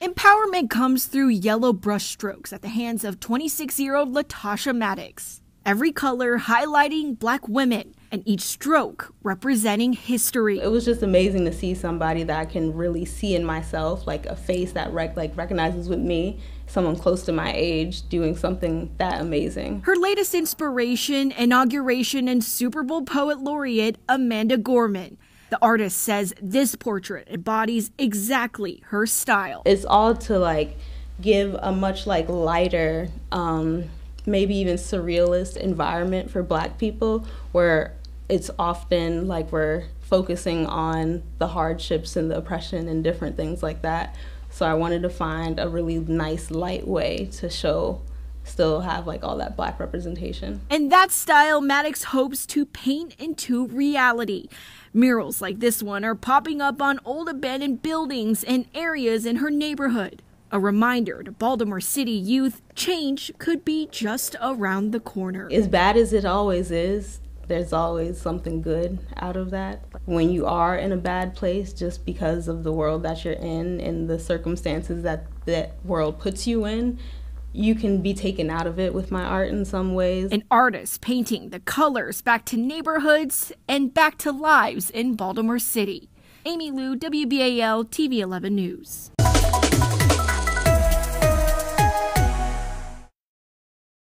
Empowerment comes through yellow brushstrokes at the hands of 26 year old Latasha Maddox. Every color highlighting black women, and each stroke representing history. It was just amazing to see somebody that I can really see in myself, like a face that rec- like recognizes with me, someone close to my age doing something that amazing. Her latest inspiration, inauguration and Super Bowl poet laureate Amanda Gorman. The artist says this portrait embodies exactly her style. It's all to like give a much like lighter um, maybe even surrealist environment for black people where it's often like we're focusing on the hardships and the oppression and different things like that. So I wanted to find a really nice, light way to show still have like all that black representation. And that style Maddox hopes to paint into reality. Murals like this one are popping up on old abandoned buildings and areas in her neighborhood. A reminder to Baltimore City youth change could be just around the corner. As bad as it always is, there's always something good out of that. When you are in a bad place just because of the world that you're in and the circumstances that that world puts you in, you can be taken out of it with my art in some ways. An artist painting the colors back to neighborhoods and back to lives in Baltimore City. Amy Lou, WBAL TV 11 News.